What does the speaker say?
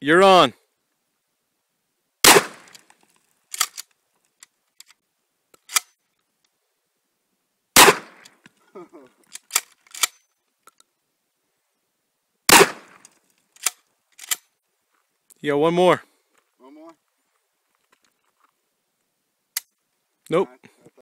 You're on. Yeah, one more. One more? Nope.